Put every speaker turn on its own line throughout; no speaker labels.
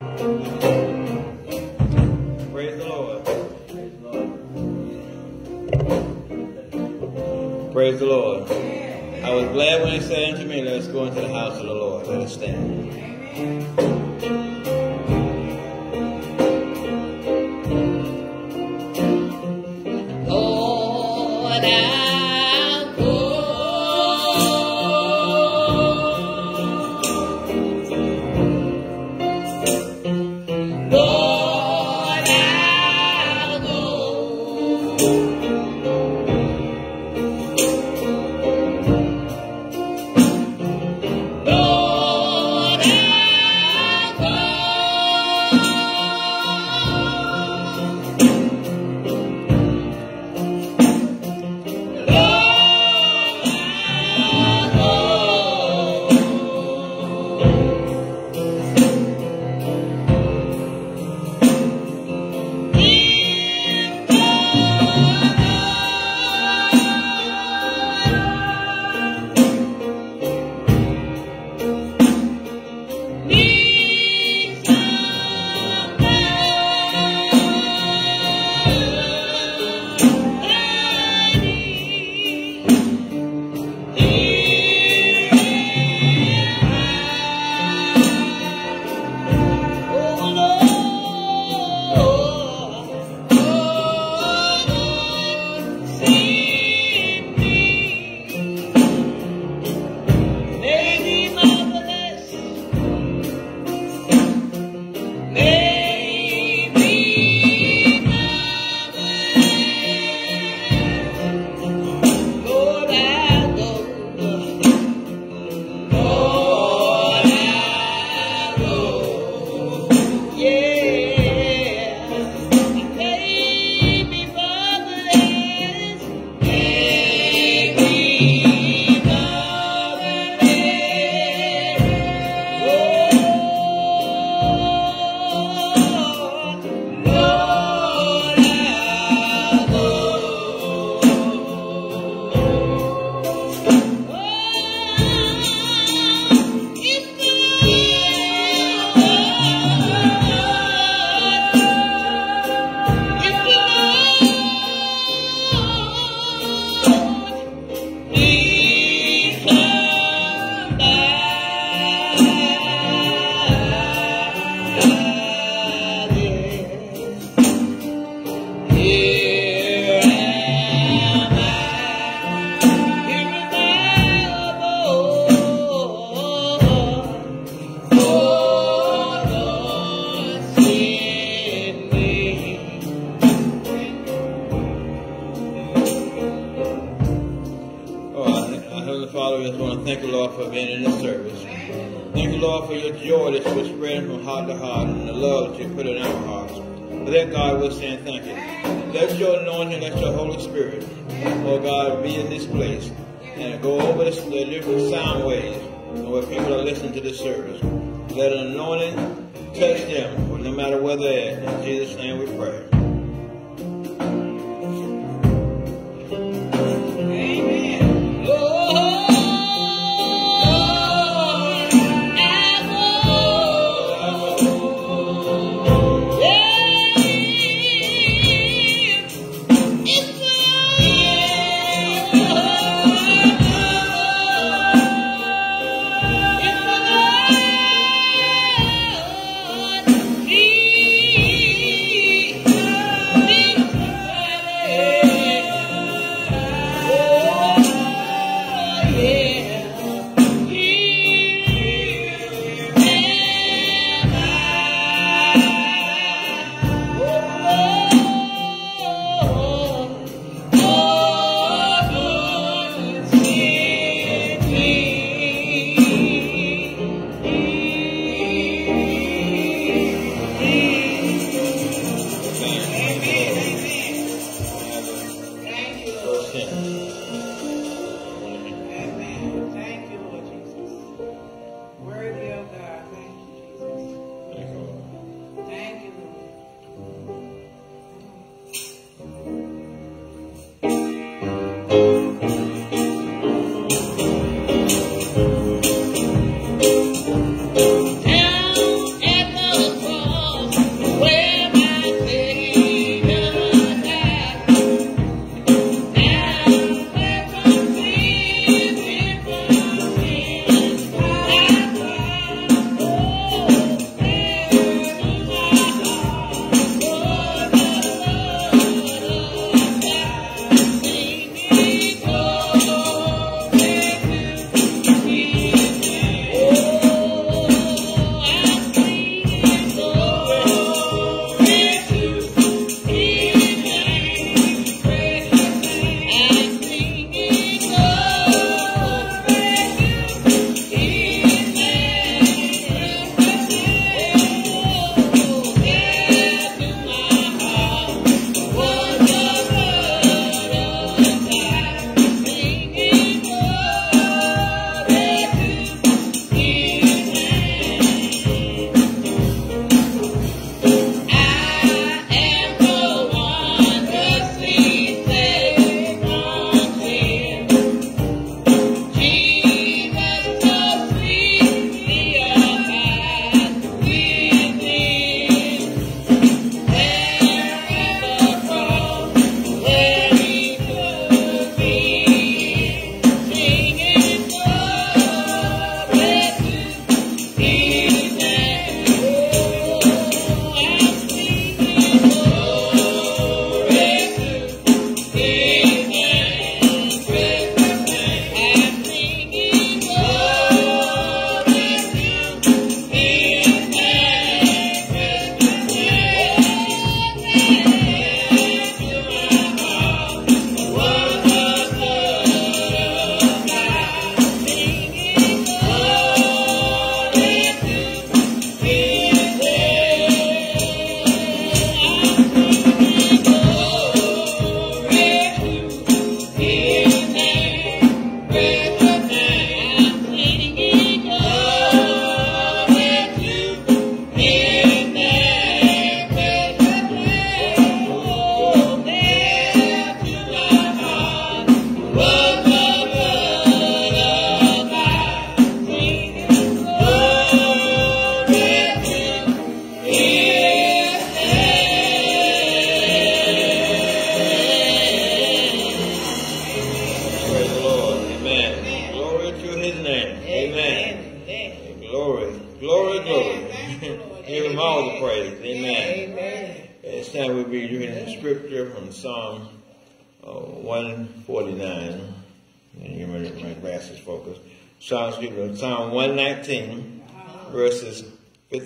Praise the Lord. Praise the Lord. I was glad when he said unto me, Let us go into the house of the Lord. Let us stand.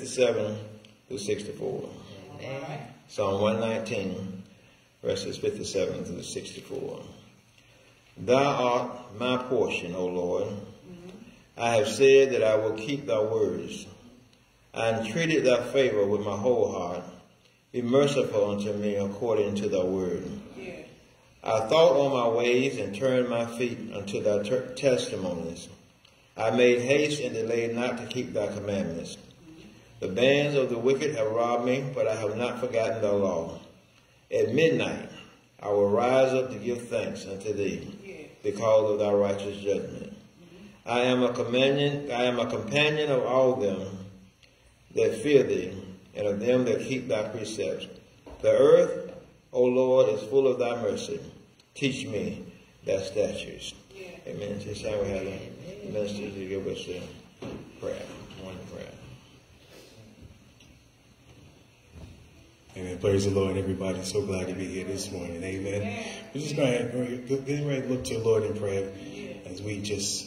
57 through 64.
Amen.
Psalm 119, verses 57 through 64. Thou art my portion, O Lord. Mm-hmm. I have said that I will keep thy words. I entreated thy favor with my whole heart. Be merciful unto me according to thy word.
Yeah.
I thought on my ways and turned my feet unto thy testimonies. I made haste and delayed not to keep thy commandments. The bands of the wicked have robbed me, but I have not forgotten thy law. At midnight I will rise up to give thanks unto thee because of thy righteous judgment. I am a companion, I am a companion of all them that fear thee, and of them that keep thy precepts. The earth, O Lord, is full of thy mercy. Teach me thy statutes.
Yeah.
Amen. This time we have the minister to give us a prayer, one prayer.
Amen. Praise the Lord, everybody. So glad to be here this morning. Amen. We're just going to get ready to look to the Lord in prayer as we just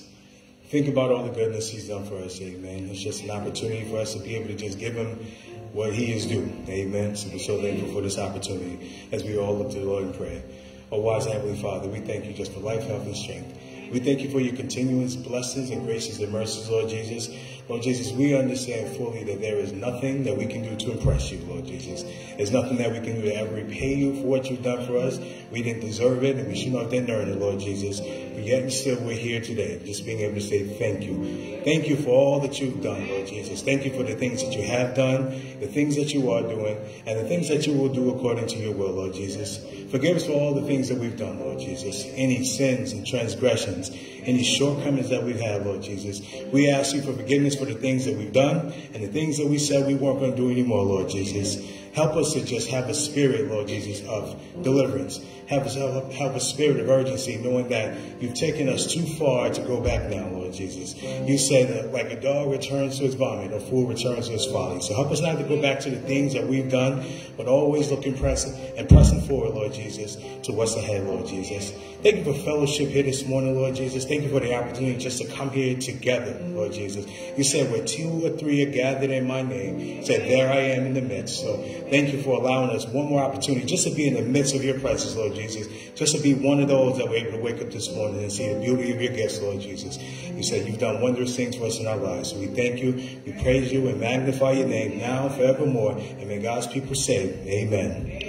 think about all the goodness He's done for us. Amen. It's just an opportunity for us to be able to just give Him what He is due. Amen. So we're so thankful for this opportunity as we all look to the Lord in prayer. Oh, wise Heavenly Father, we thank you just for life, health, and strength. We thank you for your continuous blessings and graces and mercies, Lord Jesus. Lord Jesus, we understand fully that there is nothing that we can do to impress you, Lord Jesus. There's nothing that we can do to ever repay you for what you've done for us. We didn't deserve it, and we should not didn't earn it, Lord Jesus. But yet and still, we're here today, just being able to say thank you. Thank you for all that you've done, Lord Jesus. Thank you for the things that you have done, the things that you are doing, and the things that you will do according to your will, Lord Jesus. Forgive us for all the things that we've done, Lord Jesus. Any sins and transgressions, any shortcomings that we've had, Lord Jesus. We ask you for forgiveness for the things that we've done and the things that we said we weren't going to do anymore, Lord Jesus. Help us to just have a spirit, Lord Jesus, of deliverance. Have us have a spirit of urgency, knowing that you've taken us too far to go back now, Lord Jesus. You said that like a dog returns to his vomit, a fool returns to his folly. So help us not to go back to the things that we've done, but always looking pressing and pressing forward, Lord Jesus, to what's ahead, Lord Jesus. Thank you for fellowship here this morning, Lord Jesus. Thank you for the opportunity just to come here together, Lord Jesus. You said where two or three are gathered in my name, said there I am in the midst. So thank you for allowing us one more opportunity just to be in the midst of your presence, Lord Jesus. Just to be one of those that were able to wake up this morning and see the beauty of your gifts, Lord Jesus. You said you've done wondrous things for us in our lives. So we thank you, we praise you, and magnify your name now forevermore. And may God's people say, Amen.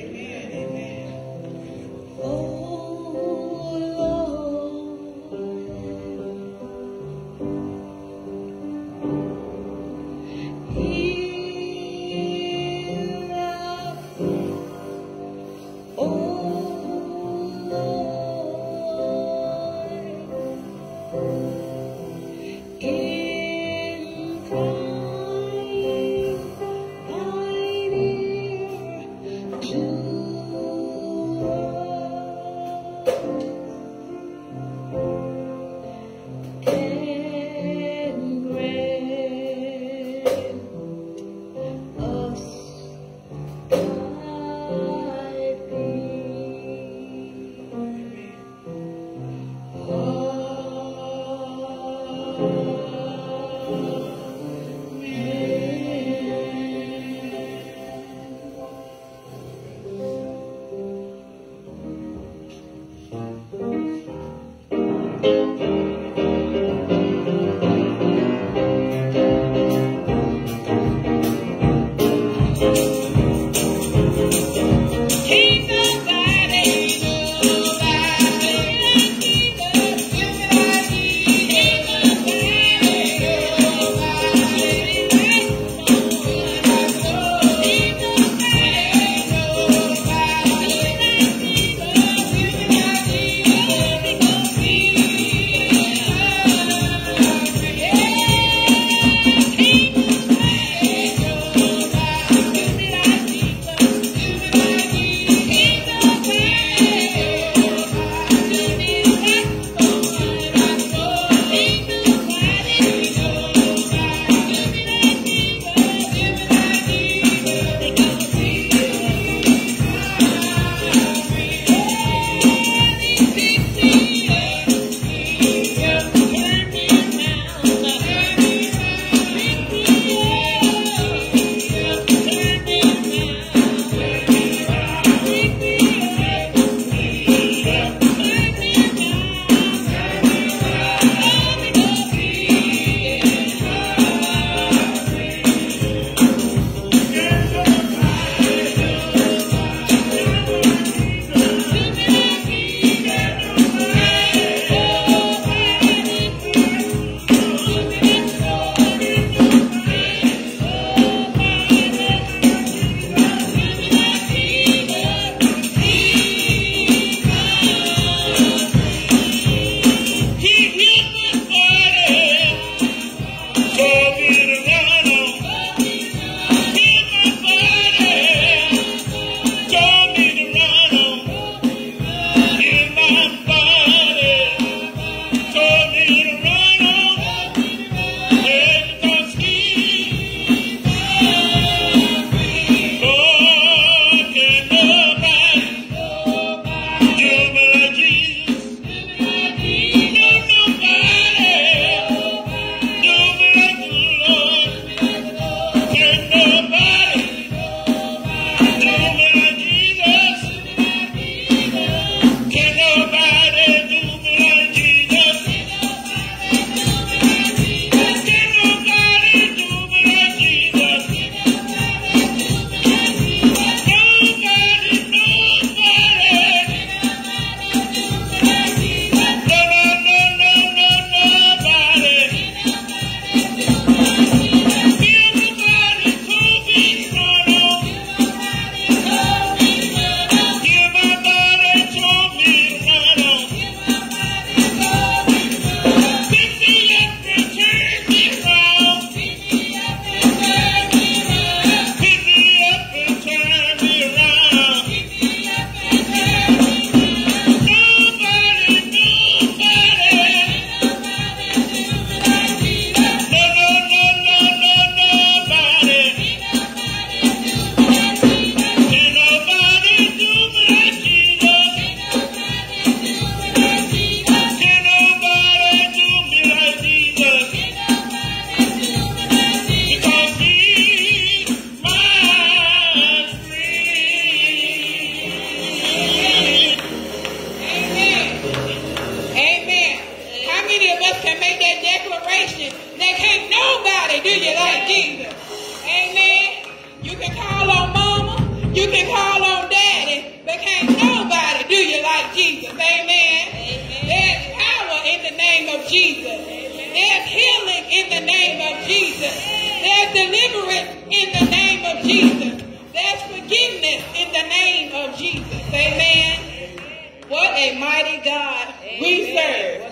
Deliverance in the name of Jesus. There's forgiveness in the name of Jesus. Amen. What a mighty God we serve.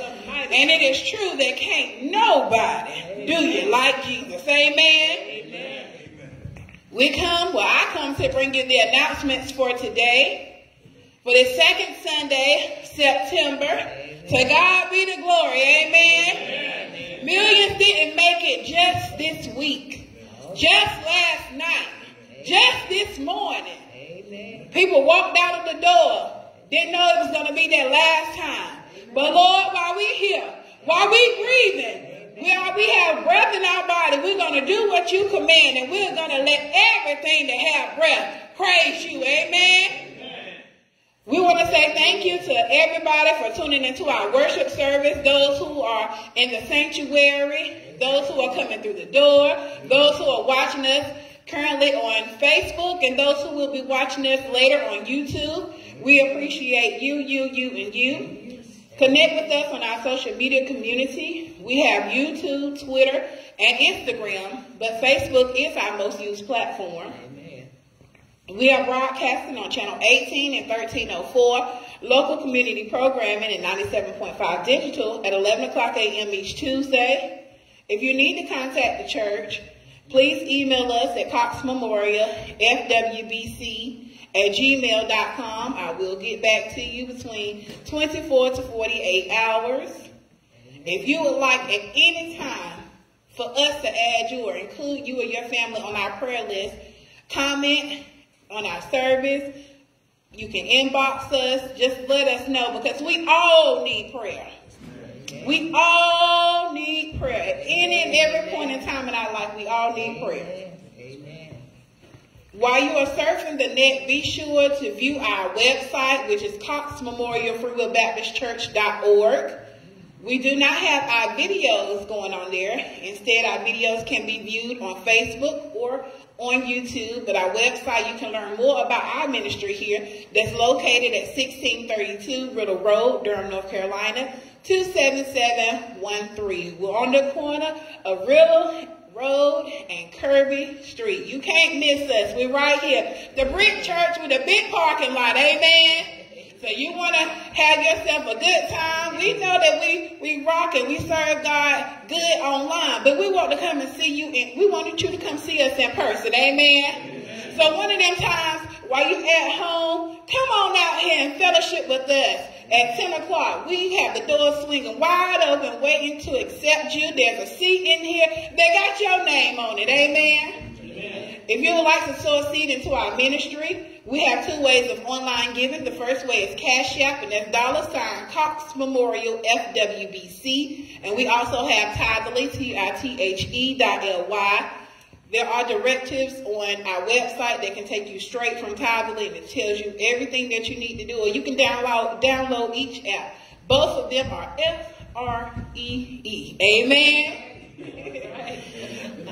And it is true that can't nobody do you like Jesus. Amen. We come, well, I come to bring you the announcements for today. For the second Sunday, September. To God be the glory. Amen. Millions didn't make it just this week. Just last night. Just this morning. People walked out of the door. Didn't know it was going to be their last time. But Lord, while we're here, while we're breathing, while we have breath in our body, we're going to do what you command and we're going to let everything that have breath praise you. Amen. We want to say thank you to everybody for tuning into our worship service, those who are in the sanctuary, those who are coming through the door, those who are watching us currently on Facebook, and those who will be watching us later on YouTube. We appreciate you, you, you, and you. Connect with us on our social media community. We have YouTube, Twitter, and Instagram, but Facebook is our most used platform. We are broadcasting on channel 18 and 1304, local community programming at 97.5 digital at 11 o'clock a.m. each Tuesday. If you need to contact the church, please email us at Cox Memorial, FWBC, at gmail.com. I will get back to you between 24 to 48 hours. If you would like at any time for us to add you or include you or your family on our prayer list, comment on our service. You can inbox us. Just let us know because we all need prayer. We all need prayer. At any and every point in time in our life, we all need prayer. While you are surfing the net, be sure to view our website, which is Cox Memorial Free Will Baptist Church.org. We do not have our videos going on there. Instead, our videos can be viewed on Facebook or on YouTube. But our website, you can learn more about our ministry here that's located at 1632 Riddle Road, Durham, North Carolina, 27713. We're on the corner of Riddle Road and Kirby Street. You can't miss us. We're right here. The brick church with a big parking lot. Amen. So you want to have yourself a good time. We know that we, we rock and we serve God good online, but we want to come and see you and we wanted you to come see us in person. Amen. So one of them times while you're at home, come on out here and fellowship with us. At 10 o'clock, we have the doors swinging wide open, waiting to accept you. There's a seat in here. They got your name on it. Amen. If you would like to sow a seed into our ministry, we have two ways of online giving. The first way is Cash App, and that's dollar sign Cox Memorial FWBC. And we also have Tithely, T-I-T-H-E dot L-Y. There are directives on our website that can take you straight from Tithely and it tells you everything that you need to do. Or you can download download each app. Both of them are F-R-E-E. Amen.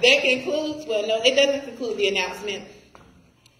that concludes, well, no, it doesn't conclude the announcement.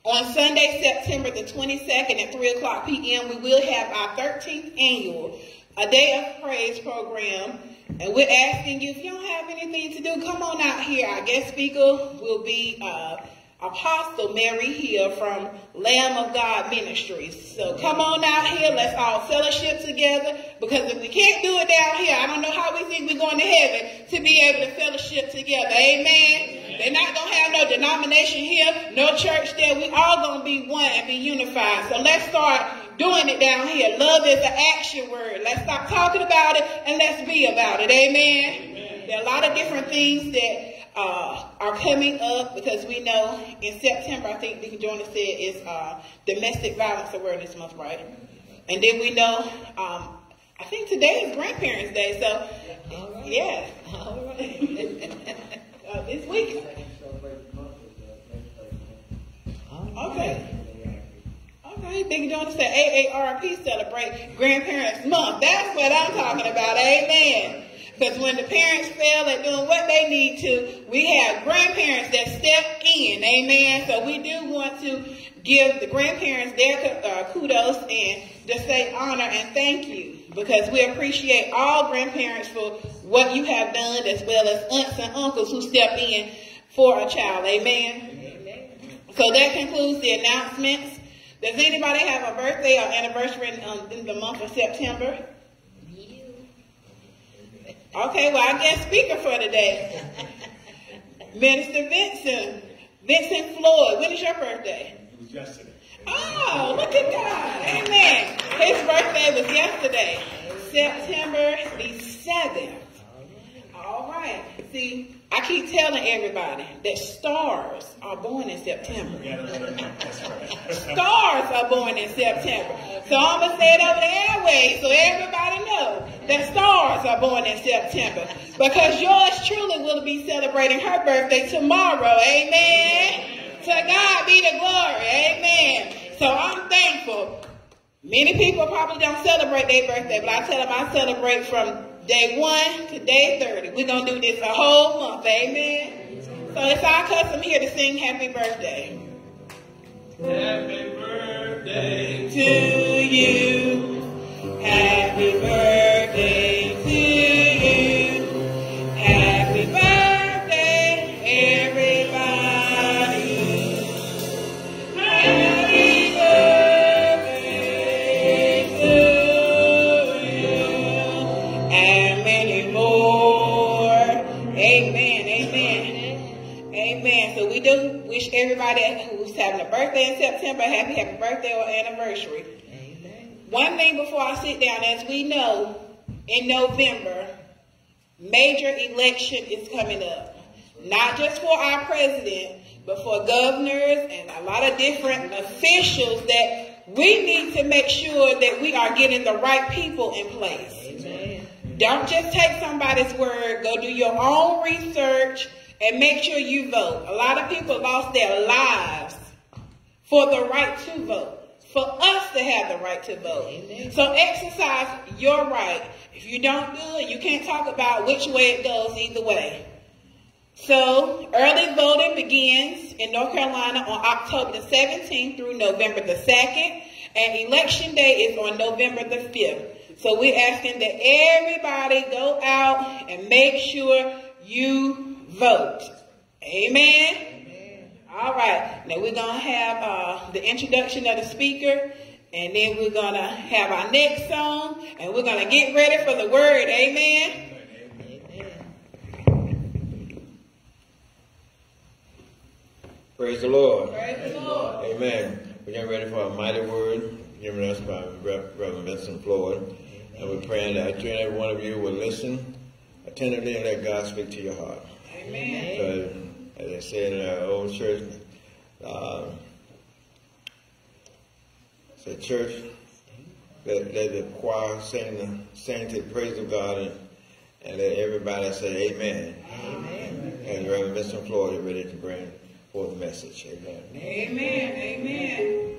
On Sunday, September the 22nd at 3 o'clock p.m., we will have our 13th annual A Day of Praise program and we're asking you, if you don't have anything to do, come on out here. Our guest speaker will be uh, Apostle Mary here from Lamb of God Ministries. So come on out here. Let's all fellowship together. Because if we can't do it down here, I don't know how we think we're going to heaven to be able to fellowship together. Amen. They're not going to have no denomination here, no church there. We all going to be one and be unified. So let's start doing it down here. Love is an action word. Let's stop talking about it and let's be about it. Amen. Amen. There are a lot of different things that uh, are coming up because we know in September, I think Deacon Jordan said is uh, Domestic Violence Awareness Month, right? And then we know, um, I think today is Grandparents' Day, so yeah. uh, this week. Okay. Okay, Big John said AARP celebrate Grandparents Month. That's what I'm talking about. Amen. Because when the parents fail at doing what they need to, we have grandparents that step in. Amen. So we do want to give the grandparents their uh, kudos and just say honor and thank you because we appreciate all grandparents for what you have done as well as aunts and uncles who step in for a child. Amen. Amen. So that concludes the announcements. Does anybody have a birthday or anniversary in, um, in the month of September? Okay, well, I guess speaker for today. Minister Vincent. Vincent Floyd. When is your birthday?
It was yesterday.
Oh, look at God. Amen. His birthday was yesterday, September the 7th. All right. See, I keep telling everybody that stars are born in September. Stars are born in September. So I'm going to say it over the airways so everybody knows that stars are born in September. Because yours truly will be celebrating her birthday tomorrow. Amen. To God be the glory. Amen. So I'm thankful. Many people probably don't celebrate their birthday, but I tell them I celebrate from day one to day 30. We're going to do this a whole month. Amen. So it's our custom here to sing happy birthday.
Happy birthday
to you. Happy birthday in September happy, happy birthday or anniversary. One thing before I sit down, as we know, in November, major election is coming up. Not just for our president, but for governors and a lot of different officials that we need to make sure that we are getting the right people in place. Don't just take somebody's word. Go do your own research and make sure you vote. A lot of people lost their lives for the right to vote. For us to have the right to vote. So exercise your right. If you don't do it, you can't talk about which way it goes either way. So early voting begins in North Carolina on October the 17th through November the 2nd, and election day is on November the 5th. So we're asking that everybody go out and make sure you vote. Amen. All right. Now we're going to have uh, the introduction of the speaker, and then we're going to have our next song, and we're going to get ready for the word. Amen.
Praise the Lord.
Praise the Lord.
Amen. We're getting ready for a mighty word given us by Reverend Vincent Floyd. And we're praying that each and every one of you will listen attentively and let God speak to your heart.
Amen.
So, as I said in our old church, uh, the church, let, let the choir sing, the, sing to the praise of God and, and let everybody say amen. Amen. And Reverend Vincent Floyd is ready to bring forth the message. Amen.
Amen. Amen.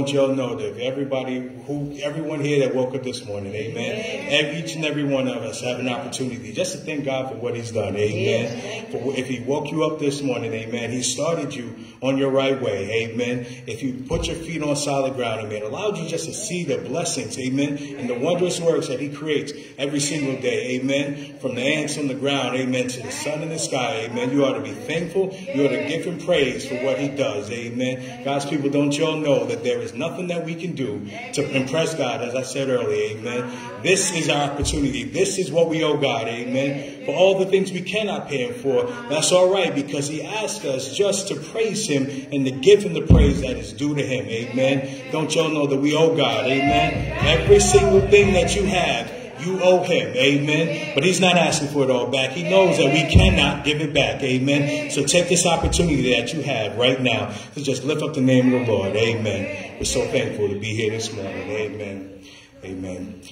God's people, don't y'all know that everybody who, everyone here that woke up this morning, amen. And each and every one of us have an opportunity just to thank God for what he's done. Amen. If he woke you up this morning, amen, he started you on your right way. Amen. If you put your feet on solid ground, amen, allowed you just to see the blessings, amen, and the wondrous works that he creates every single day. Amen. From the ants on the ground, amen, to the sun in the sky, amen. You ought to be thankful. You ought to give him praise for what he does. Amen. God's people, don't y'all know that there is nothing that we can do to impress God, as I said earlier. Amen. This is our opportunity. This is what we owe God. Amen. For all the things we cannot pay him for, that's all right because he asked us just to praise him and to give him the praise that is due to him. Amen. Don't y'all know that we owe God. Amen. Every single thing that you have, you owe him. Amen. But he's not asking for it all back. He knows that we cannot give it back. Amen. So take this opportunity that you have right now to just lift up the name of the Lord. Amen. We're so thankful to be here this morning. Amen. Amen.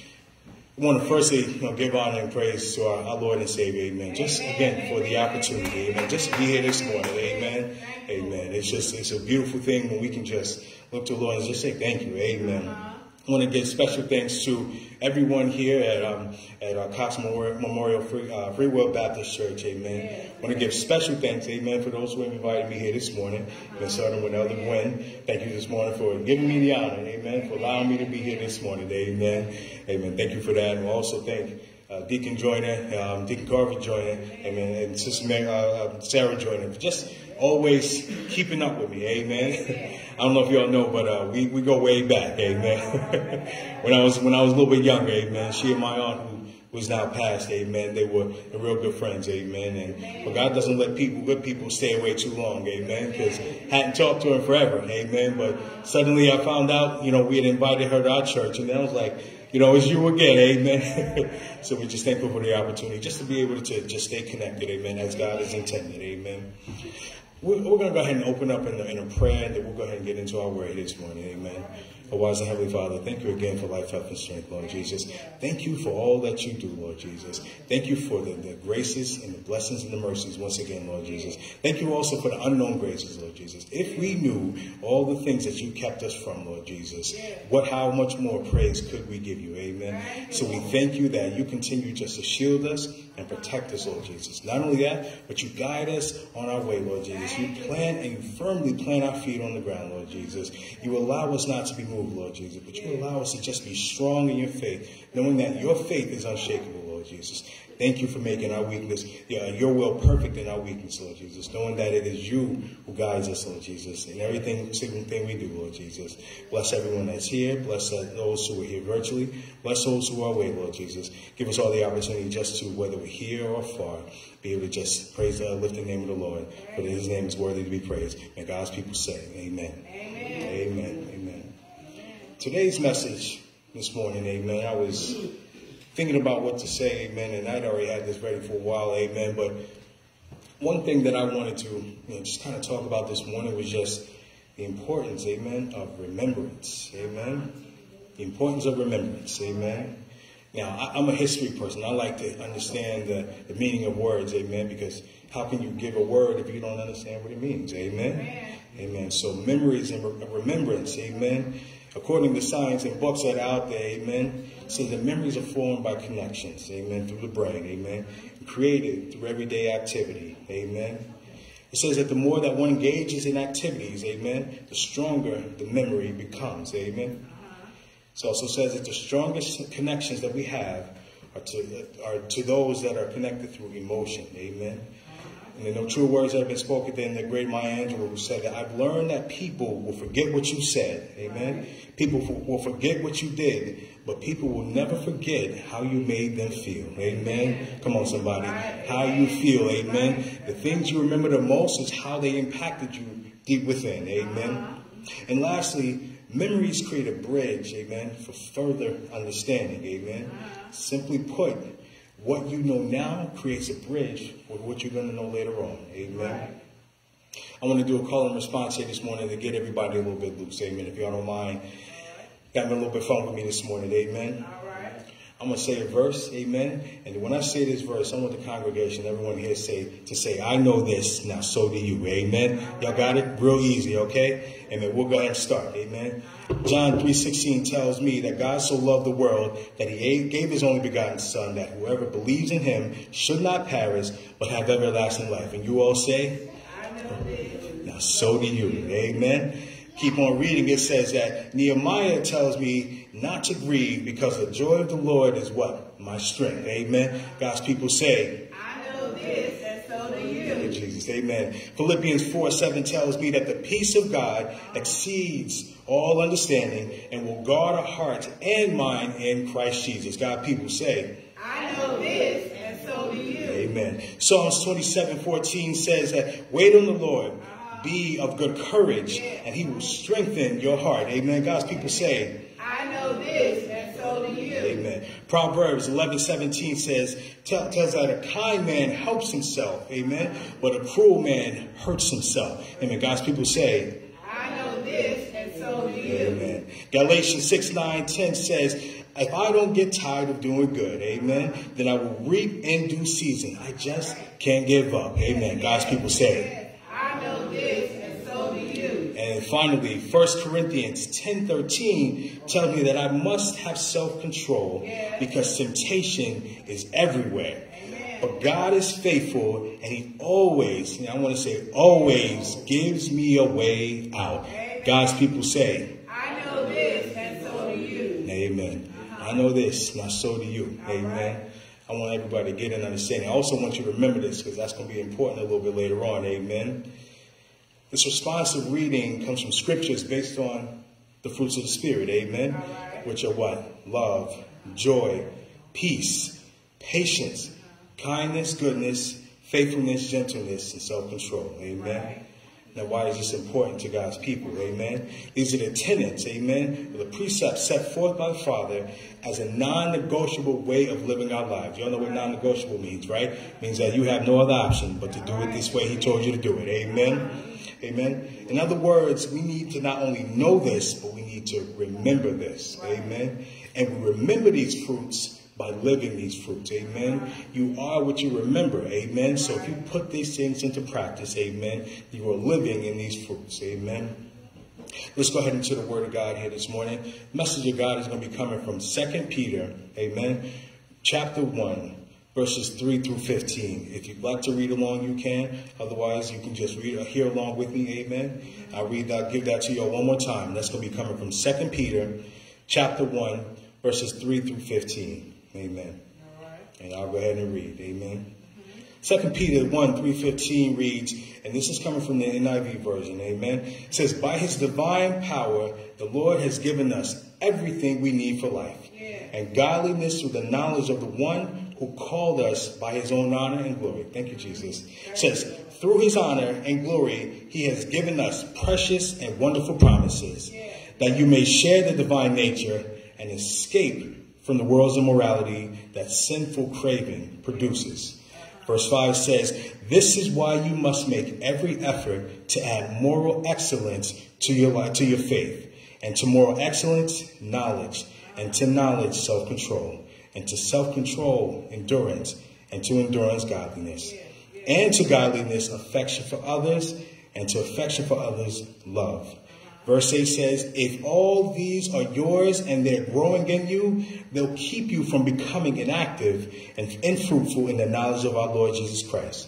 I want to firstly you know, give honor and praise to our, our, Lord and Savior, amen. Just again for the opportunity, amen. Just to be here this morning, amen. Amen. It's just, it's a beautiful thing when we can just look to the Lord and just say thank you, amen. Uh-huh. I want to give special thanks to everyone here at um, at our Cox Memorial Free, uh, Free Will Baptist Church. Amen. I want to give special thanks, Amen, for those who have invited me here this morning. And starting with Elder Gwen, thank you this morning for giving me the honor, Amen, for allowing me to be here this morning. Amen. Amen. Thank you for that. And also thank uh, Deacon Joyner, um, Deacon Garvey Joyner, Amen, and Sister Mary, uh, uh, Sarah Joyner, just always keeping up with me, amen. I don't know if y'all know, but uh, we, we go way back, amen. when I was when I was a little bit younger, amen, she and my aunt who was now passed, amen, they were real good friends, amen. And but God doesn't let people good people stay away too long, amen, because hadn't talked to her forever, amen. But suddenly I found out, you know, we had invited her to our church, and then I was like, you know, it's you again, amen. so we're just thankful for the opportunity just to be able to just stay connected, amen, as God has intended, amen. We're, we're going to go ahead and open up in a, in a prayer, then we'll go ahead and get into our word this morning. Amen. Oh, wise and Heavenly Father, thank you again for life, health, and strength, Lord Jesus. Thank you for all that you do, Lord Jesus. Thank you for the, the graces and the blessings and the mercies once again, Lord Jesus. Thank you also for the unknown graces, Lord Jesus. If we knew all the things that you kept us from, Lord Jesus, what, how much more praise could we give you? Amen. So we thank you that you continue just to shield us and protect us, Lord Jesus. Not only that, but you guide us on our way, Lord Jesus. You plant and you firmly plant our feet on the ground, Lord Jesus. You allow us not to be moved, Lord Jesus, but you allow us to just be strong in your faith, knowing that your faith is unshakable, Lord Jesus. Thank you for making our weakness, yeah, your will perfect in our weakness, Lord Jesus, knowing that it is you who guides us, Lord Jesus, in everything, single thing we do, Lord Jesus. Bless everyone that's here. Bless those who are here virtually. Bless those who are away, Lord Jesus. Give us all the opportunity just to, whether we're here or far, be able to just praise, uh, lift the name of the Lord, for his name is worthy to be praised. And God's people say, Amen. Amen. Amen. Amen. Today's message this morning, Amen. I was thinking about what to say, amen, and I'd already had this ready for a while, amen. But one thing that I wanted to you know, just kind of talk about this morning was just the importance, amen, of remembrance, amen. The importance of remembrance, amen. Now, I, am a history person. I like to understand the, the meaning of words, amen, because how can you give a word if you don't understand what it means, amen? Amen. amen. So memories and re remembrance, amen according to science and books that are out there, amen, says that memories are formed by connections, amen, through the brain, amen, created through everyday activity, amen. It says that the more that one engages in activities, amen, the stronger the memory becomes, amen. It also says that the strongest connections that we have are to, are to those that are connected through emotion, amen. And the true words have been spoken than the great Maya Angelou who said that I've learned that people will forget what you said. Amen. People will forget what you did, but people will never forget how you made them feel. Amen. Come on, somebody. How you feel. Amen. The things you remember the most is how they impacted you deep within. Amen. And lastly, memories create a bridge. Amen. For further understanding. Amen. Simply put, what you know now creates a bridge with what you're going to know later on. Amen. I want to do a call and response here this morning to get everybody a little bit loose. Amen. If y'all don't mind. Got me a little bit fun with me this morning. Amen. I'm going to say a verse, amen. And when I say this verse, I want the congregation, everyone here say to say, I know this, now so do you, amen. Y'all got it? Real easy, okay? Amen. We'll go ahead and start, amen. John 3.16 tells me that God so loved the world that he gave his only begotten son, that whoever believes in him should not perish, but have everlasting life. And you all say, now so do you, amen. Keep on reading. It says that Nehemiah tells me not to grieve because the joy of the Lord is what? My strength. Amen. God's people say,
I know this, and so do you.
Amen. Philippians 4 7 tells me that the peace of God exceeds all understanding and will guard our hearts and mind in Christ Jesus. God, people say,
I know this, and so do you.
Amen. Psalms 27 14 says that wait on the Lord, be of good courage, and he will strengthen your heart. Amen. God's people say,
I know this,
Amen. Proverbs 11, 17 says, tell, tells that a kind man helps himself. Amen. But a cruel man hurts himself. Amen. God's people say,
I know this, and so do you.
Amen. Galatians 6, 9, 10 says, if I don't get tired of doing good, amen, then I will reap in due season. I just can't give up. Amen. God's people say.
And
finally, 1 Corinthians 10 13 tells me that I must have self control because temptation is everywhere. But God is faithful and He always, and I want to say always, gives me a way out. God's people say,
I know this, and so do you.
Amen. I know this, now so do you. Amen. I want everybody to get an understanding. I also want you to remember this because that's going to be important a little bit later on. Amen. This responsive reading comes from scriptures based on the fruits of the Spirit. Amen. Which are what? Love, joy, peace, patience, kindness, goodness, faithfulness, gentleness, and self-control. Amen. Now, why is this important to God's people? Amen. These are the tenets, amen, the precepts set forth by the Father as a non-negotiable way of living our lives. You all know what non-negotiable means, right? It means that you have no other option but to do it this way He told you to do it. Amen. Amen. In other words, we need to not only know this, but we need to remember this. Amen. And we remember these fruits by living these fruits. Amen. You are what you remember. Amen. So if you put these things into practice, amen, you are living in these fruits. Amen. Let's go ahead into the Word of God here this morning. The message of God is going to be coming from 2 Peter, amen, chapter 1, verses 3 through 15. If you'd like to read along, you can. Otherwise, you can just read or hear along with me, amen. I'll read that, give that to you one more time. That's going to be coming from 2 Peter, chapter 1, verses 3 through 15. Amen. And I'll go ahead and read. Amen. Second Peter 1, 315 reads, and this is coming from the NIV version, amen. It says, By his divine power, the Lord has given us everything we need for life. And godliness through the knowledge of the one who called us by his own honor and glory. Thank you, Jesus. Says, through his honor and glory, he has given us precious and wonderful promises, that you may share the divine nature and escape from the world's immorality that sinful craving produces. Verse 5 says, This is why you must make every effort to add moral excellence to your life, to your faith, and to moral excellence, knowledge, and to knowledge, self-control, and to self-control, endurance, and to endurance, godliness, and to godliness, affection for others, and to affection for others, love. Verse 8 says, If all these are yours and they're growing in you, they'll keep you from becoming inactive and unfruitful in the knowledge of our Lord Jesus Christ.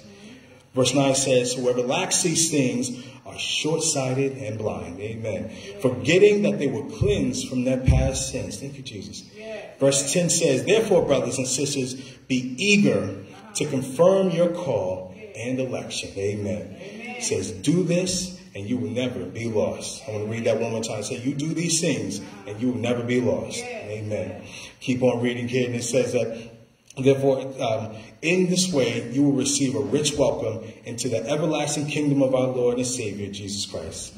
Verse 9 says, Whoever lacks these things are short sighted and blind. Amen. Forgetting that they were cleansed from their past sins. Thank you, Jesus. Verse 10 says, Therefore, brothers and sisters, be eager to confirm your call and election. Amen. It says, Do this and you will never be lost. I want to read that one more time. Say, you do these things and you will never be lost. Amen. Keep on reading here, and it says that, therefore, um, in this way, you will receive a rich welcome into the everlasting kingdom of our Lord and Savior, Jesus Christ.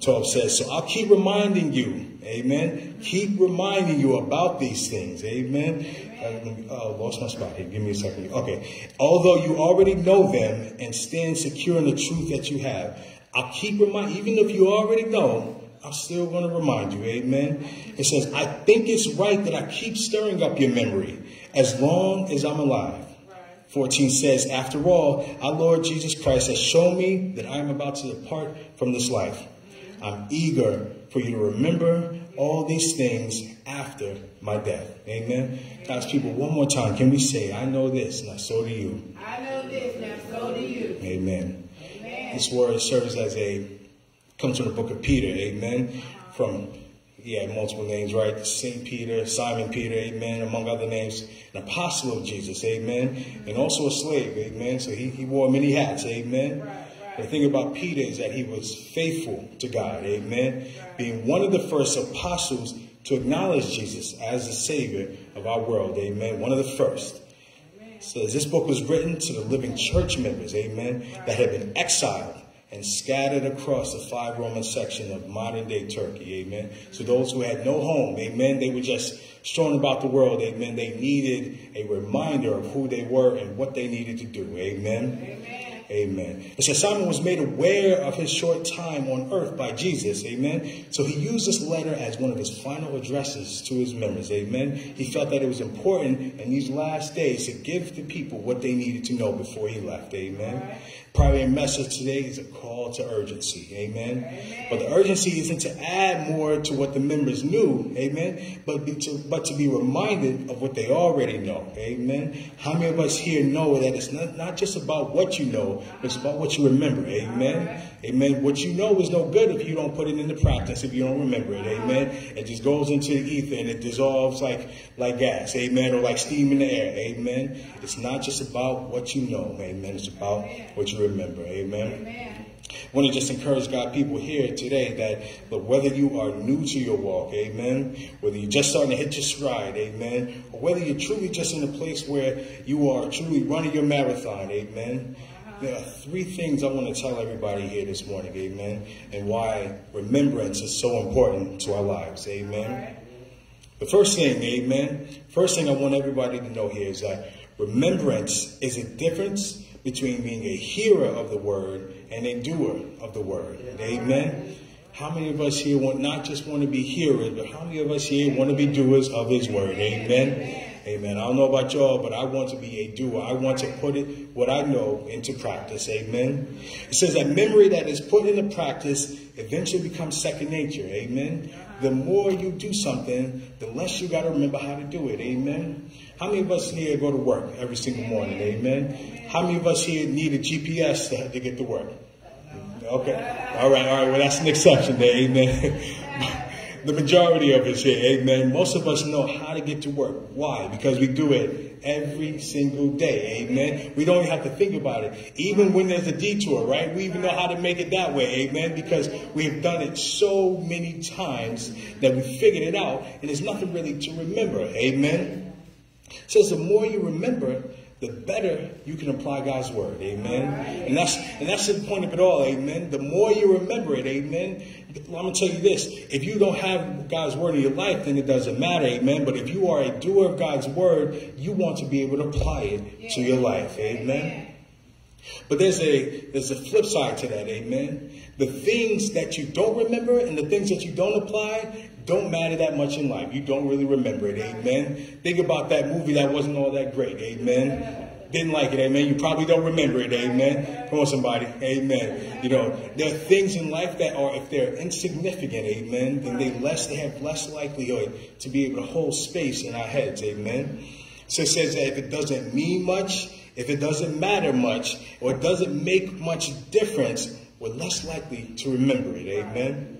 12 says, so I'll keep reminding you, amen. Keep reminding you about these things, amen. Uh, oh, lost my spot here. Give me a second. Okay. Although you already know them and stand secure in the truth that you have, I'll keep reminding, even if you already know, I'm still going to remind you, amen. It says, I think it's right that I keep stirring up your memory as long as I'm alive. 14 says, After all, our Lord Jesus Christ has shown me that I am about to depart from this life. I'm eager for you to remember all these things after my death. Amen. God's people, one more time, can we say, I know this, now so do you.
I know this, now so do you.
Amen. Amen. This word serves as a, comes from the book of Peter. Amen. From he had multiple names, right? St. Peter, Simon Peter, amen, among other names, an apostle of Jesus, amen, and also a slave, amen. So he, he wore many hats, amen. The thing about Peter is that he was faithful to God, amen, being one of the first apostles to acknowledge Jesus as the Savior of our world, amen, one of the first. So this book was written to the living church members, amen, that had been exiled and scattered across the five Roman section of modern day Turkey. Amen. So those who had no home, amen, they were just strewn about the world. Amen. They needed a reminder of who they were and what they needed to do. Amen. Amen. Amen. It says Simon was made aware of his short time on earth by Jesus. Amen. So he used this letter as one of his final addresses to his members. Amen. He felt that it was important in these last days to give the people what they needed to know before he left. Amen. Primary message today is a call to urgency. Amen. Amen. But the urgency isn't to add more to what the members knew. Amen. But to, but to be reminded of what they already know. Amen. How many of us here know that it's not, not just about what you know, but it's about what you remember. Amen. Amen. What you know is no good if you don't put it into practice, if you don't remember it. Amen. It just goes into the ether and it dissolves like, like gas. Amen. Or like steam in the air. Amen. It's not just about what you know. Amen. It's about what you remember. Amen. Amen. I want to just encourage God people here today that look, whether you are new to your walk, amen, whether you're just starting to hit your stride, amen, or whether you're truly just in a place where you are truly running your marathon, amen, there are three things I want to tell everybody here this morning, amen, and why remembrance is so important to our lives, amen. The first thing, amen, first thing I want everybody to know here is that remembrance is a difference between being a hearer of the word and a doer of the word. Amen. How many of us here want not just want to be hearers, but how many of us here want to be doers of his word? Amen. Amen. I don't know about y'all, but I want to be a doer. I want to put it, what I know, into practice. Amen. It says that memory that is put into practice eventually becomes second nature. Amen. The more you do something, the less you got to remember how to do it. Amen. How many of us here go to work every single morning? Amen. How many of us here need a GPS to, to get to work? Okay. All right. All right. Well, that's an exception. Amen. the majority of us here, amen. Most of us know how to get to work. Why? Because we do it every single day, amen. We don't even have to think about it. Even when there's a detour, right? We even know how to make it that way, amen. Because we've done it so many times that we figured it out, and there's nothing really to remember, amen says the more you remember, the better you can apply God's word. Amen. And that's and that's the point of it all. Amen. The more you remember it, amen. I'm gonna tell you this: if you don't have God's word in your life, then it doesn't matter. Amen. But if you are a doer of God's word, you want to be able to apply it to your life. Amen. But there's a there's a flip side to that, amen. The things that you don't remember and the things that you don't apply, don't matter that much in life. You don't really remember it. Amen. Think about that movie that wasn't all that great. Amen. Didn't like it. Amen. You probably don't remember it. Amen. Come on, somebody. Amen. You know, there are things in life that are, if they're insignificant, amen, then they less they have less likelihood to be able to hold space in our heads. Amen. So it says that if it doesn't mean much, if it doesn't matter much, or it doesn't make much difference, we're less likely to remember it. Amen.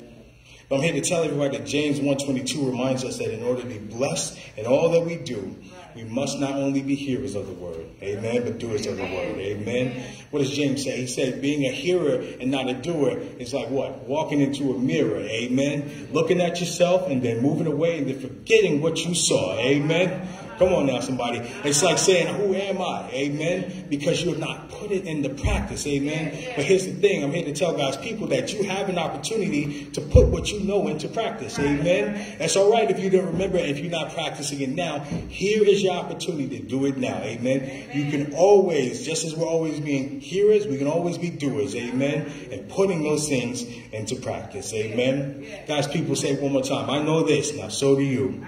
But I'm here to tell everybody that James 1.22 reminds us that in order to be blessed in all that we do, we must not only be hearers of the word, amen, but doers of the word, amen. What does James say? He said, being a hearer and not a doer is like what? Walking into a mirror, amen. Looking at yourself and then moving away and then forgetting what you saw, amen. Come on now, somebody. It's like saying, Who am I? Amen. Because you're not put it into practice. Amen. But here's the thing I'm here to tell God's people that you have an opportunity to put what you know into practice. Amen. That's all right if you don't remember if you're not practicing it now. Here is your opportunity to do it now. Amen. You can always, just as we're always being hearers, we can always be doers. Amen. And putting those things into practice. Amen. God's people say one more time, I know this, now so do you.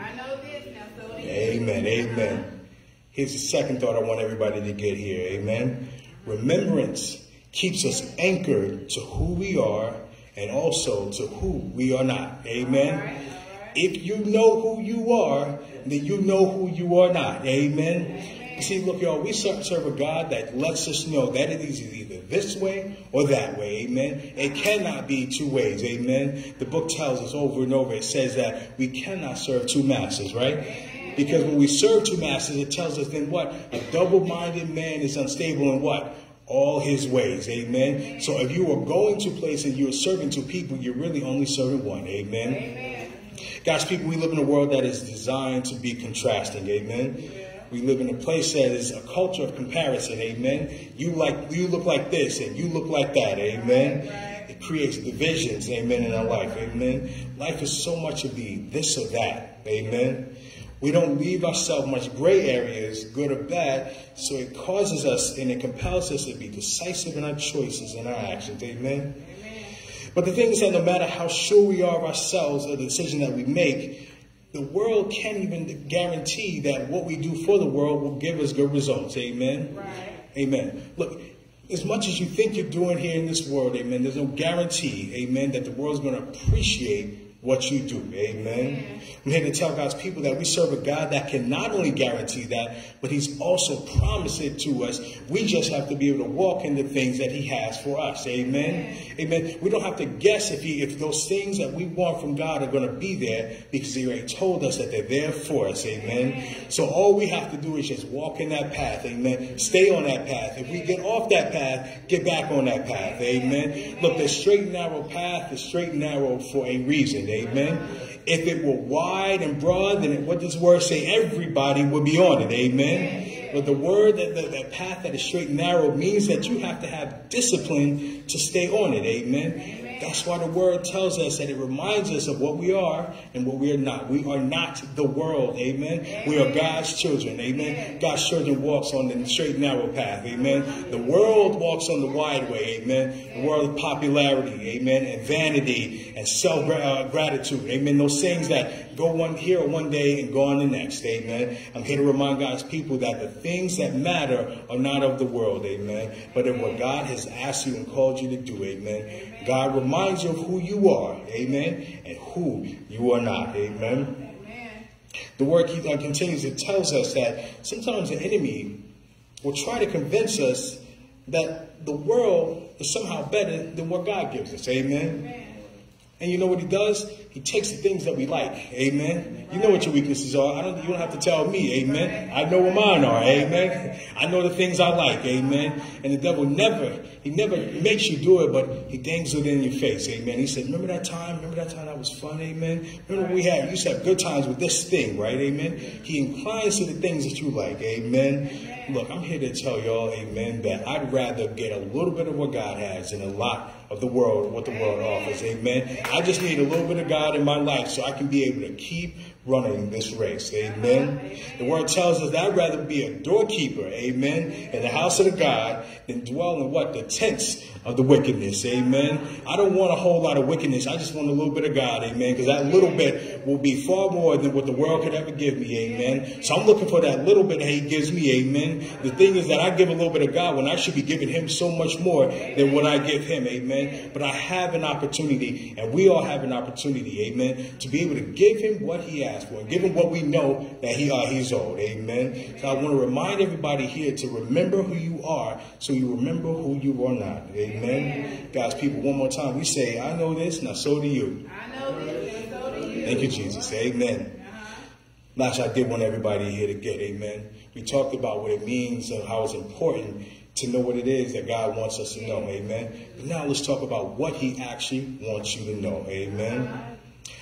Amen. Amen. Here's the second thought I want everybody to get here. Amen. Remembrance keeps us anchored to who we are and also to who we are not. Amen. If you know who you are, then you know who you are not. Amen. See, look, y'all, we serve serve a God that lets us know that it is either this way or that way. Amen. It cannot be two ways. Amen. The book tells us over and over, it says that we cannot serve two masters, right? Because when we serve two masters, it tells us then what? A double-minded man is unstable in what? All his ways. Amen. So if you are going to place and you're serving two people, you're really only serving one. Amen. God's people, we live in a world that is designed to be contrasting. Amen. We live in a place that is a culture of comparison. Amen. You like you look like this and you look like that. Amen. It creates divisions. Amen. In our life. Amen. Life is so much of the this or that. Amen. We don't leave ourselves much gray areas, good or bad, so it causes us and it compels us to be decisive in our choices and our actions. Amen. But the thing is that no matter how sure we are of ourselves or the decision that we make, the world can't even guarantee that what we do for the world will give us good results. Amen.
Right.
Amen. Look, as much as you think you're doing here in this world, amen, there's no guarantee, amen, that the world's going to appreciate what you do. Amen. I'm here to tell God's people that we serve a God that can not only guarantee that, but He's also promised it to us. We just have to be able to walk in the things that He has for us. Amen. Amen. We don't have to guess if He, if those things that we want from God are going to be there because He already told us that they're there for us. Amen. So all we have to do is just walk in that path. Amen. Stay on that path. If we get off that path, get back on that path. Amen. Look, the straight and narrow path is straight and narrow for a reason. Amen. If it were wide and broad, then what does the word say? Everybody would be on it. Amen. But the word, that the, that path that is straight and narrow means that you have to have discipline to stay on it. Amen. That's why the word tells us that it reminds us of what we are and what we are not. We are not the world. Amen. We are God's children. Amen. God's children walks on the straight narrow path. Amen. The world walks on the wide way. Amen. The world of popularity. Amen. And vanity and self uh, gratitude. Amen. Those things that go one here one day and go on the next. Amen. I'm here to remind God's people that the things that matter are not of the world. Amen. But of what God has asked you and called you to do. Amen. God reminds you of who you are. Amen. And who you are not. Amen. The word continues, it tells us that sometimes the enemy will try to convince us that the world is somehow better than what God gives us. Amen. And you know what he does? He takes the things that we like. Amen. You know what your weaknesses are. I don't, you don't have to tell me. Amen. I know what mine are. Amen. I know the things I like. Amen. And the devil never, he never makes you do it, but he dangles it in your face. Amen. He said, remember that time? Remember that time that was fun? Amen. Remember we had, you used to have good times with this thing, right? Amen. He inclines to the things that you like. Amen. Look, I'm here to tell y'all, amen, that I'd rather get a little bit of what God has than a lot of the world, what the world offers. Amen. I just need a little bit of God in my life so I can be able to keep running this race. Amen. The word tells us that I'd rather be a doorkeeper, amen, in the house of the God than dwell in what? The tents of the wickedness. Amen. I don't want a whole lot of wickedness. I just want a little bit of God. Amen. Because that little bit will be far more than what the world could ever give me. Amen. So I'm looking for that little bit that he gives me. Amen. The thing is that I give a little bit of God when I should be giving him so much more than what I give him. Amen. But I have an opportunity and we all have an opportunity. Amen. To be able to give him what he asked for and give him what we know that he uh, he's owed. Amen. So I want to remind everybody here to remember who you are so you remember who you are not. Amen. Amen. God's people, one more time. We say, I know this, now so do you.
I know this, and so do you.
Thank you, Jesus. Amen. Last, I did want everybody here to get, amen. We talked about what it means and how it's important to know what it is that God wants us to know, amen. But now let's talk about what he actually wants you to know, amen.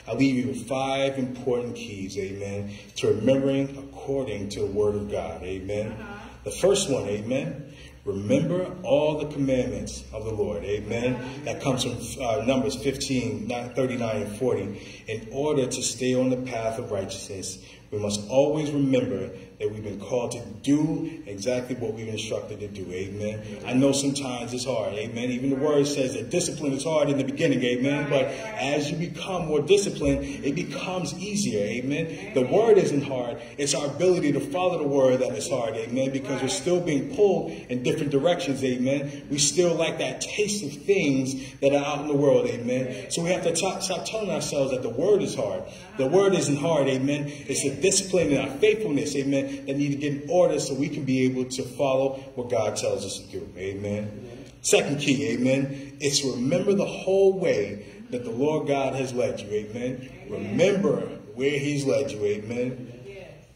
I leave you with five important keys, amen, to remembering according to the word of God, amen. The first one, amen, remember all the commandments of the Lord, amen. That comes from uh, Numbers 15, 39 and 40. In order to stay on the path of righteousness, we must always remember that we've been called to do exactly what we've been instructed to do. Amen. I know sometimes it's hard. Amen. Even the word says that discipline is hard in the beginning. Amen. But as you become more disciplined, it becomes easier. Amen. The word isn't hard. It's our ability to follow the word that is hard. Amen. Because we're still being pulled in different directions. Amen. We still like that taste of things that are out in the world. Amen. So we have to stop telling ourselves that the word is hard. The word isn't hard. Amen. It's a discipline and our faithfulness. Amen that need to get in order so we can be able to follow what God tells us to do. Amen. amen. Second key, amen, is remember the whole way that the Lord God has led you. Amen. Remember where he's led you. Amen.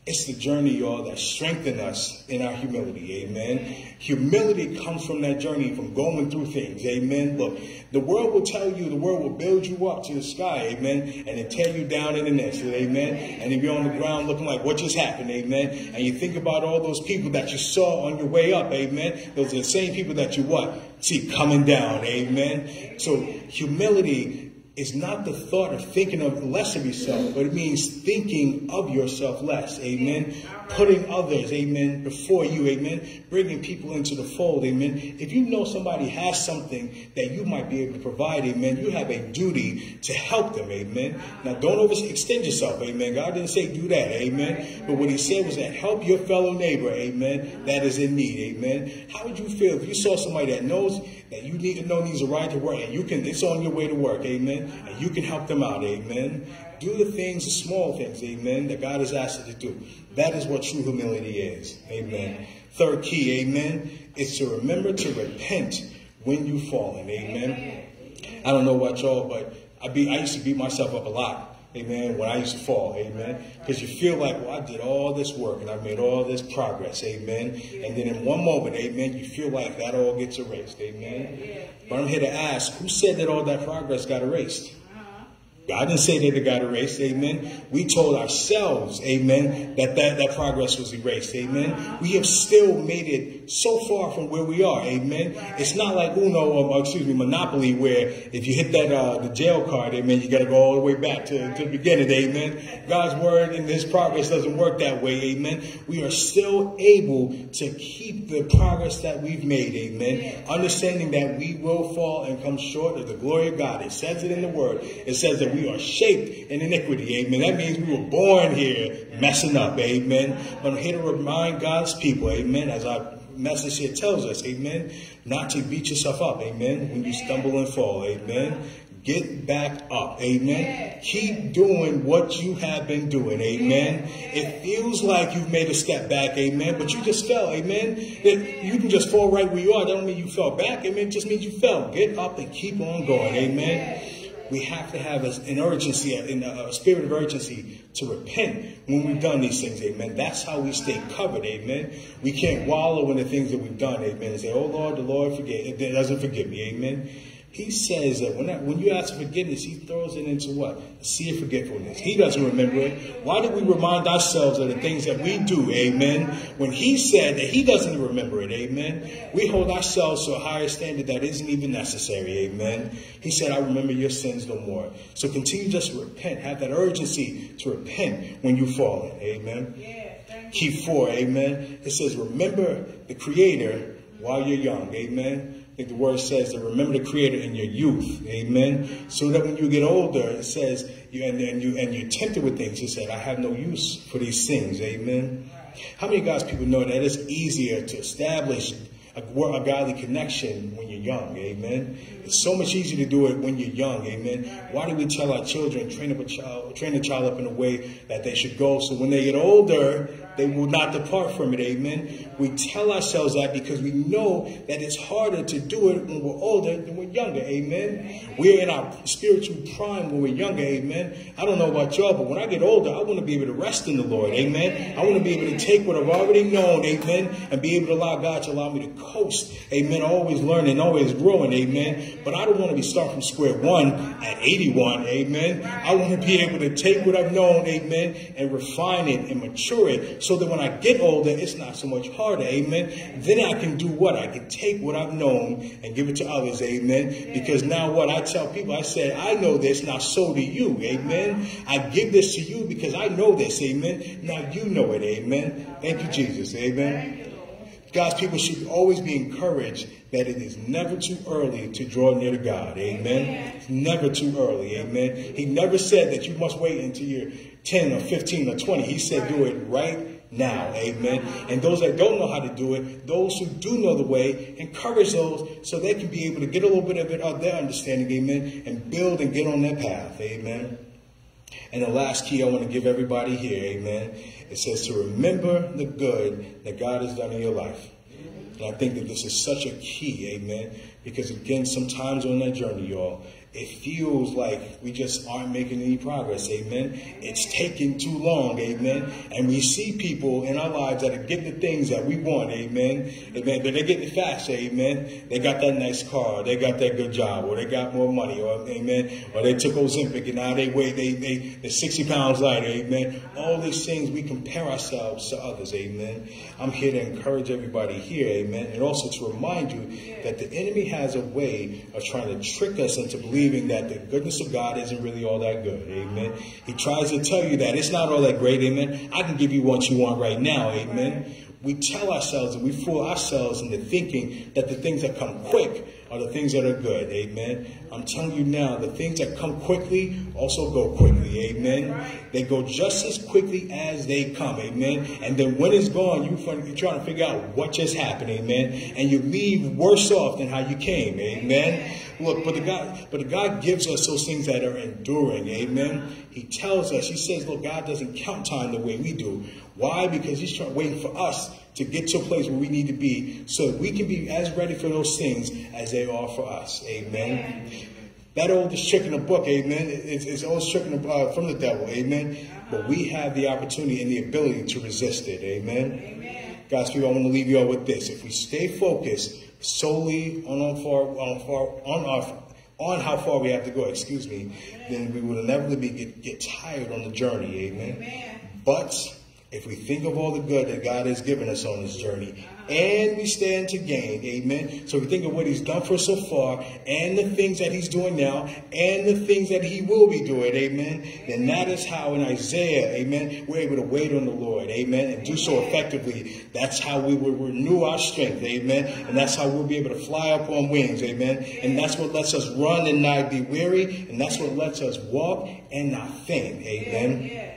It's the journey, y'all, that strengthen us in our humility. Amen. Humility comes from that journey, from going through things. Amen. Look, the world will tell you, the world will build you up to the sky. Amen. And then tear you down in the next. Amen. And if you're on the ground looking like what just happened. Amen. And you think about all those people that you saw on your way up. Amen. Those are the same people that you what? See coming down. Amen. So humility is not the thought of thinking of less of yourself, but it means thinking of yourself less. Amen. Putting others, amen, before you, amen. Bringing people into the fold, amen. If you know somebody has something that you might be able to provide, amen, you have a duty to help them, amen. Now, don't overextend yourself, amen. God didn't say do that, amen. But what he said was that help your fellow neighbor, amen, that is in need, amen. How would you feel if you saw somebody that knows that you need to know needs a ride to work and you can, it's on your way to work, amen and you can help them out. Amen. Do the things, the small things, amen, that God has asked you to do. That is what true humility is. Amen. Third key, amen, is to remember to repent when you've fallen. Amen. I don't know about y'all, but I be I used to beat myself up a lot. Amen. When I used to fall, amen. Because you feel like, well, I did all this work and I made all this progress, amen. And then in one moment, amen, you feel like that all gets erased, amen. But I'm here to ask, who said that all that progress got erased? God didn't say that it got erased, amen. We told ourselves, amen, that, that that progress was erased, amen. We have still made it so far from where we are, amen. It's not like Uno, or, excuse me, Monopoly, where if you hit that uh, the jail card, amen, you got to go all the way back to, to the beginning, amen. God's word and His progress doesn't work that way, amen. We are still able to keep the progress that we've made, amen. Understanding that we will fall and come short of the glory of God. It says it in the word. It says that we are shaped in iniquity. Amen. That means we were born here messing up. Amen. But I'm here to remind God's people. Amen. As our message here tells us. Amen. Not to beat yourself up. Amen. When you stumble and fall. Amen. Get back up. Amen. Keep doing what you have been doing. Amen. It feels like you've made a step back. Amen. But you just fell. Amen. That you can just fall right where you are. That don't mean you fell back. Amen. It just means you fell. Get up and keep on going. Amen we have to have an urgency, a spirit of urgency to repent when we've done these things, amen. That's how we stay covered, amen. We can't wallow in the things that we've done, amen, and say, oh Lord, the Lord forget, it doesn't forgive me, amen. He says that when, when you ask forgiveness, he throws it into what? A sea of forgetfulness. He doesn't remember it. Why do we remind ourselves of the things that we do? Amen. When he said that he doesn't remember it. Amen. We hold ourselves to a higher standard that isn't even necessary. Amen. He said, I remember your sins no more. So continue just to repent. Have that urgency to repent when you fall. Amen. Yeah, Key four. Amen. It says, remember the creator while you're young. Amen. Think the word says to remember the Creator in your youth. Amen. So that when you get older, it says, you, and, and, you, and you're tempted with things, you said, I have no use for these things. Amen. How many guys people know that it's easier to establish a, a godly connection when you're young? Amen. It's so much easier to do it when you're young. Amen. Why do we tell our children, train up a child, train a child up in a way that they should go so when they get older, they will not depart from it. Amen. We tell ourselves that because we know that it's harder to do it when we're older than when we're younger. Amen. We're in our spiritual prime when we're younger. Amen. I don't know about y'all, but when I get older, I want to be able to rest in the Lord. Amen. I want to be able to take what I've already known. Amen. And be able to allow God to allow me to coast. Amen. Always learning, always growing. Amen. But I don't want to be starting from square one at 81. Amen. I want to be able to take what I've known. Amen. And refine it and mature it so that when I get older, it's not so much harder. Amen. Then I can do what? I can take what I've known and give it to others. Amen. Because now what I tell people, I say, I know this, now so do you. Amen. I give this to you because I know this. Amen. Now you know it. Amen. Thank you, Jesus. Amen. God's people should always be encouraged that it is never too early to draw near to God. Amen. It's never too early. Amen. He never said that you must wait until you're 10 or 15 or 20. He said do it right now. Amen. And those that don't know how to do it, those who do know the way, encourage those so they can be able to get a little bit of it of their understanding. Amen. And build and get on their path. Amen. And the last key I want to give everybody here, amen, it says to remember the good that God has done in your life. And I think that this is such a key, amen, because again, sometimes on that journey, y'all, it feels like we just aren't making any progress, amen. It's taking too long, amen. And we see people in our lives that are getting the things that we want, amen. Amen. But they're getting it fast, amen. They got that nice car, they got that good job, or they got more money, or amen. Or they took Ozempic and now they weigh they they they're 60 pounds lighter, amen. All these things we compare ourselves to others, amen. I'm here to encourage everybody here, amen, and also to remind you that the enemy has a way of trying to trick us into believing believing that the goodness of God isn't really all that good. Amen. He tries to tell you that it's not all that great. Amen. I can give you what you want right now. Amen. We tell ourselves and we fool ourselves into thinking that the things that come quick are the things that are good. Amen. I'm telling you now, the things that come quickly also go quickly. Amen. They go just as quickly as they come. Amen. And then when it's gone, you, you're trying to figure out what just happened. Amen. And you leave worse off than how you came. Amen. Look, but the God, but the God gives us those things that are enduring. Amen. He tells us, he says, look, God doesn't count time the way we do. Why? Because he's trying waiting for us to get to a place where we need to be so we can be as ready for those things as they are for us. Amen. That oldest trick in the book, amen, it's, it's oldest trick the, uh, from the devil, amen. But we have the opportunity and the ability to resist it, amen. amen. God's people, I want to leave you all with this. If we stay focused solely on, far, on, far, on, our, on how far we have to go, excuse me, then we will inevitably get, get tired on the journey, amen. amen. But if we think of all the good that God has given us on this journey, and we stand to gain, amen. So we think of what he's done for us so far, and the things that he's doing now, and the things that he will be doing, amen. Then that is how in Isaiah, amen, we're able to wait on the Lord, amen, and do so effectively. That's how we will renew our strength, amen. And that's how we'll be able to fly up on wings, amen. And that's what lets us run and not be weary, and that's what lets us walk and not faint, amen.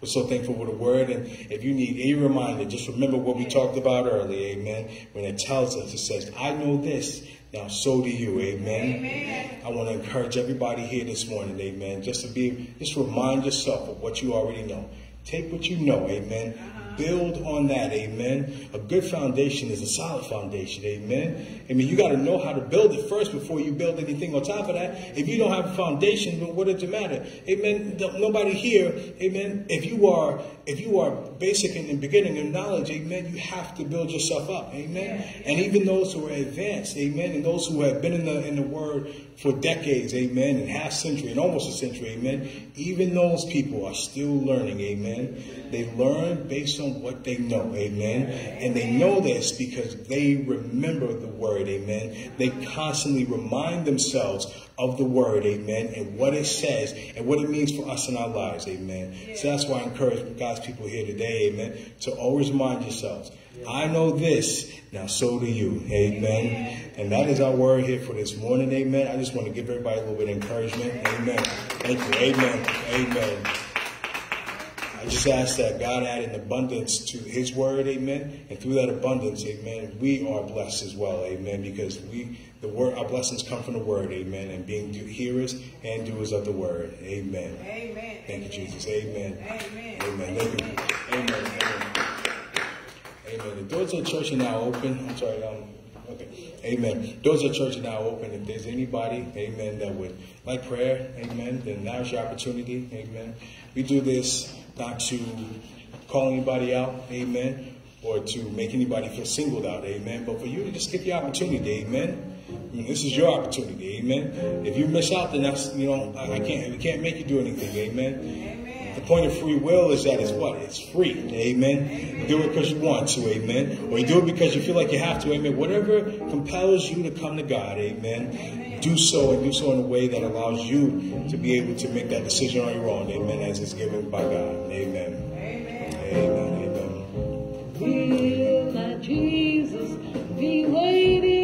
We're so thankful for the word. And if you need a reminder, just remember what we talked about earlier. Amen. When it tells us, it says, I know this. Now, so do you. Amen. amen. I want to encourage everybody here this morning. Amen. Just to be, just remind yourself of what you already know. Take what you know. Amen uh-huh. Build on that. Amen. A good foundation is a solid foundation. Amen. I mean, you got to know how to build it first before you build anything on top of that. If you don't have a foundation, then what does it matter? Amen. Nobody here, amen. If you are, if you are basic in the beginning in knowledge, amen, you have to build yourself up. Amen. And even those who are advanced, amen, and those who have been in the in the word for decades, amen, and half century and almost a century, amen. Even those people are still learning, amen. They learn based on what they know, amen. And they know this because they remember the word, amen. They constantly remind themselves of the word, amen, and what it says and what it means for us in our lives, amen. So that's why I encourage God's people here today, amen, to always remind yourselves I know this, now so do you. Amen. amen. And that is our word here for this morning. Amen. I just want to give everybody a little bit of encouragement. Amen. Thank you. Amen. Amen. I just ask that God add an abundance to his word, amen. And through that abundance, amen, we are blessed as well, amen, because we the word our blessings come from the word, amen, and being hearers and doers of the word. Amen.
Amen.
Thank you, Jesus. Amen. Amen. Amen. Amen. amen. The doors of the church are now open. I'm sorry. Um, okay. Amen. Doors of church are now open. If there's anybody, amen, that would like prayer, amen, then now's your opportunity. Amen. We do this not to call anybody out, amen, or to make anybody feel singled out, amen, but for you to just get the opportunity, amen. This is your opportunity, amen. If you miss out, then that's, you know, I can't, we can't make you do anything, amen. The point of free will is that it's what? It's free. Amen. You do it because you want to. Amen. Or you do it because you feel like you have to. Amen. Whatever compels you to come to God. Amen. Do so and do so in a way that allows you to be able to make that decision on your own. Amen. As it's given by God. Amen. Amen. Amen.
Will my Jesus be waiting?